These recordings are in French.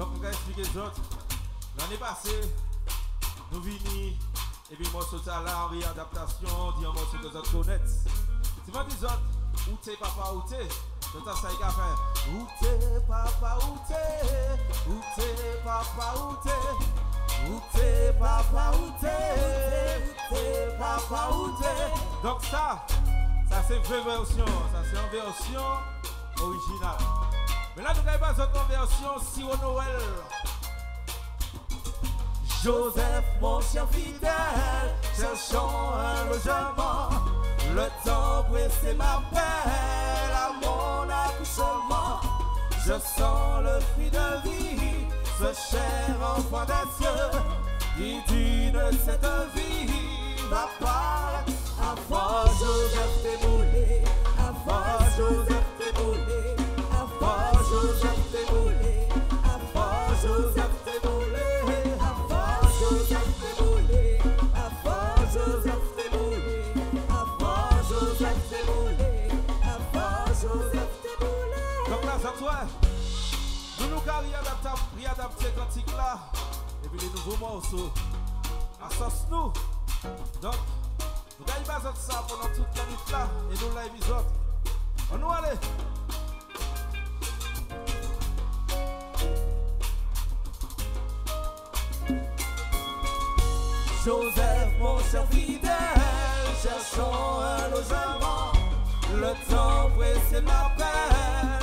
Donc, on va expliquer les autres. L'année passée, nous venons, et puis moi, c'est en réadaptation, dit un morceau que vous autres connaissez. Tu vas dire où t'es papa, où t'es? C'est ça, ça y a fait. Où t'es papa, où t'es? Où t'es papa, où t'es? Où t'es papa, où t'es? Où t'es papa, où t'es? Donc ça, ça c'est vraie version, ça c'est une version originale. Mais là, nous n'avons pas une version si au Noël. Joseph, mon chien fidèle, cherchons un logement. Le temps pressé m'appelle à mon accouchement. Je sens le fruit de vie, ce cher enfant des cieux, qui d'une cette vie va pas avant Joseph déboulé, Donc là, ça toi, nous nous réadapter, réadapter cantique là, et puis les nouveaux morceaux, à sauce nous. Donc, nous gagnons pas ça pendant toute la là, et nous là, les autres. On nous allez. Joseph, mon cher fidèle, cherchons un logement. Le temps pressé m'appelle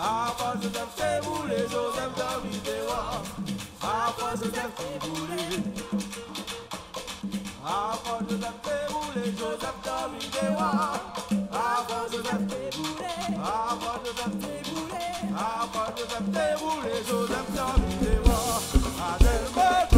À Avant de faire rouler, Joseph David Dewa. Avant de faire rouler. Avant de faire rouler, Joseph David Dewa. Avant de faire rouler. Avant de faire rouler. Avant de faire rouler, Joseph David Dewa. Adelbert.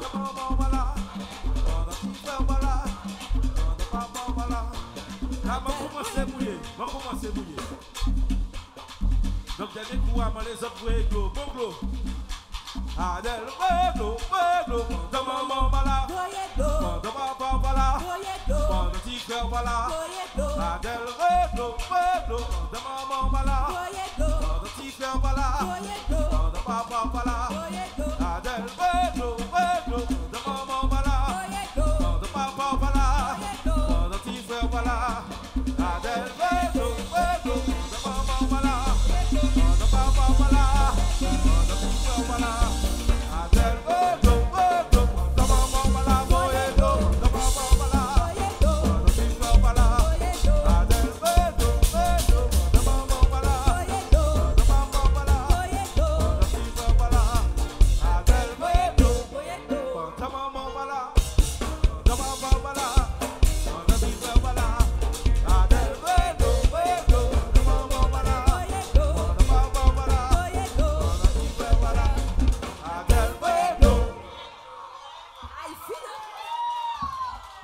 commencer mouiller. On commencer. Donc, dernier coup, les autres, vous glo, bon glo. Adèle, glo, maman, voilà. Pendant papa, voilà. Petit cœur, voilà. Adèle, glo, maman, voilà. Pendant petit cœur, voilà. Pendant papa, voilà.